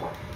管。